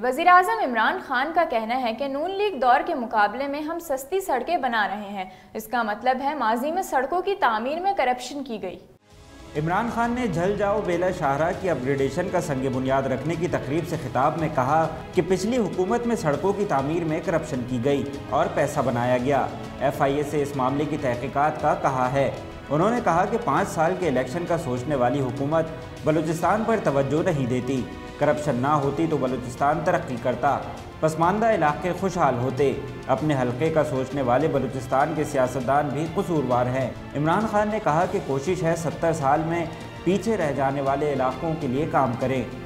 वज़ी अजम इमरान खान का कहना है कि नून लीग दौर के मुकाबले में हम सस्ती सड़कें बना रहे हैं। इसका मतलब है माजी में सड़कों की तमीर में करप्शन की गई। इमरान खान ने झल जाओ बेला शाहरा की अपग्रेडेशन का संग बुनियाद रखने की तकरीब से खिताब में कहा कि पिछली हुकूमत में सड़कों की तमीर में करप्शन की गई और पैसा बनाया गया। एफ़ आई ए से इस मामले की तहकीकात का कहा है। उन्होंने कहा कि पाँच साल के इलेक्शन का सोचने वाली हुकूमत बलूचिस्तान पर तवज्जो नहीं देती। करप्शन ना होती तो बलूचिस्तान तरक्की करता। पसमानदा इलाके खुशहाल होते। अपने हलके का सोचने वाले बलूचिस्तान के सियासतदान भी कसूरवार हैं। इमरान खान ने कहा कि कोशिश है सत्तर साल में पीछे रह जाने वाले इलाकों के लिए काम करें।